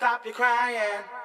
stop your crying.